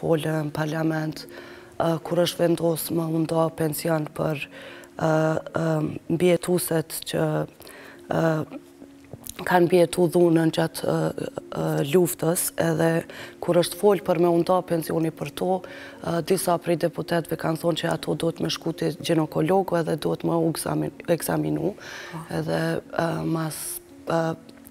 folë në parlament, kur është vendosë me u nda pension për mbijetueset që kanë mbijetu dhunën gjatë luftës edhe kur është folë për me u nda pensioni për to, disa prej deputetëve kanë thonë që ato duhet me shku te gjinekologu edhe duhet me u ekzaminu edhe mas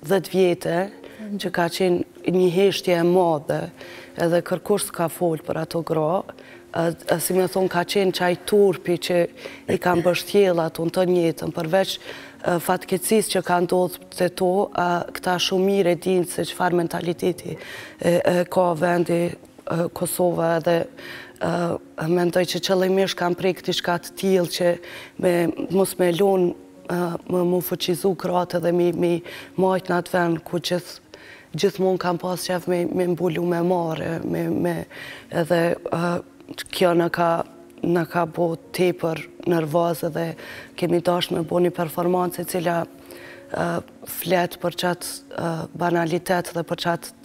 Dhjetë vjete që ka qenë një heshtje e madhe edhe kërkush s'ka folë për ato gra, si me thonë ka qenë qaj turpi që i ka mbështjellë ato në të njëjtën, përveç fatkeqësisë që ka ndodhë te to, këta shumë mirë e dinë se çfarë mentaliteti ka vendi Kosova edhe mendoj që qëllimisht kanë prek diçka të tillë që me mos me lanë me m'u fuqizu gratë dhe me i me i majtë në atë vend ku gjithë gjithmonë kanë pas qef me, me mbulu me marre, me, me edhe uh, kjo na ka na ka bo tepër nervoz dhe kemi dash me bo një performancë e cila uh, flet për qatë uh, banalitet dhe për qatë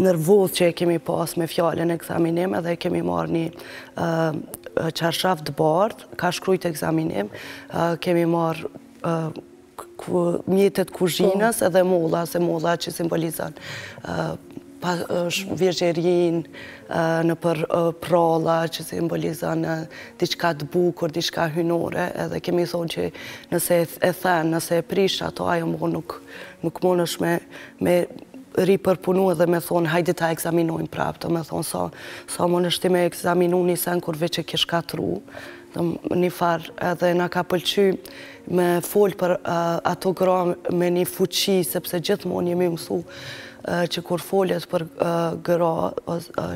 nervoz që e kemi pas me fjalën ekzaminim edhe kemi marrë një çarshaf të bardë, ka shkrujt ekzaminim, kemi marrë mjetet e kuzhinës po. edhe molla, se molla që simbolizan virgjërinë, nëpër përralla që simbolizan diçka të bukur, diçka hyjnore, edhe kemi thonë që nëse e then, nëse e prish ato, ajo më nuk Nuk mundesh me e ripërpunu edhe me thonë hajde ta ekzaminojmë prapë, do me thonë sa, sa mundesh ti me ekzaminu një sen kur veç e ki shkatrru, do një farë edhe na ka pëlqy me folë për ato gra me një fuqi, sepse gjithmonë jemi mësu që kur folet për gra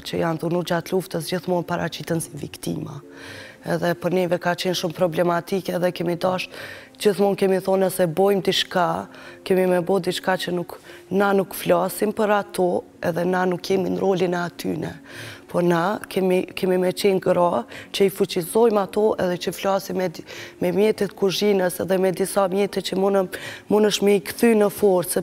që janë dhunu gjatë luftës, gjithmonë paraqiten si viktima. Edhe për neve ka qenë shumë problematike edhe kemi dasht Gjithmonë kemi thonë nëse bojmë diçka, kemi me bo diçka që nuk, na nuk flasim për ato edhe na nuk jemi në rolin e atyne. Po na kemi, kemi me qenë gra që i fuqizojmë ato edhe që flasim me, me mjetet e kuzhinës edhe me disa mjete që mundem, mundesh me i kthy në forcë.